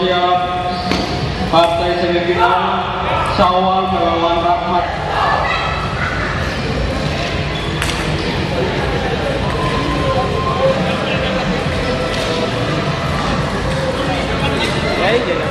Siap-siap partai semifinal Syawal melawan Rahmat. ya iya